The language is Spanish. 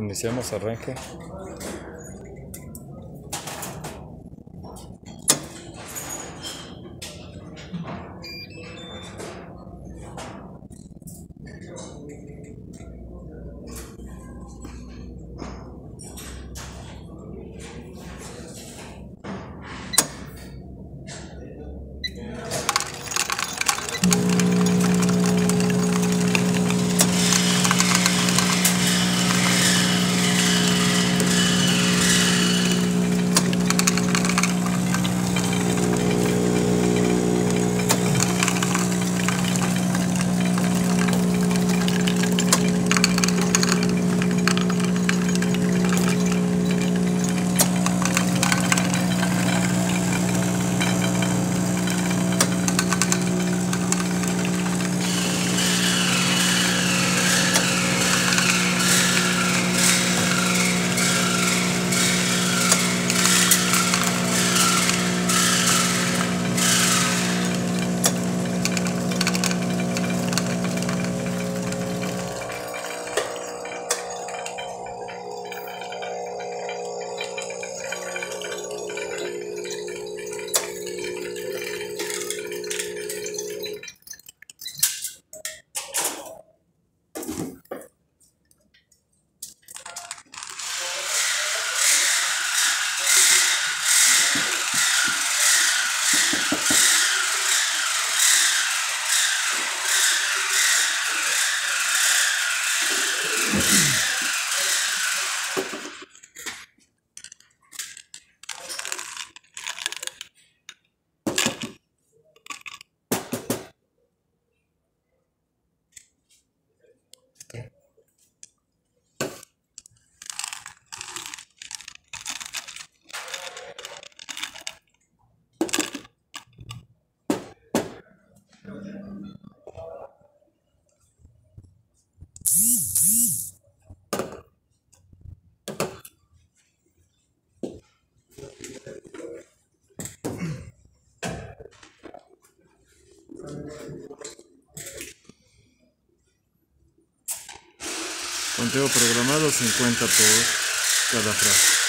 Iniciamos arranque. Conteo programado 50 por cada frase.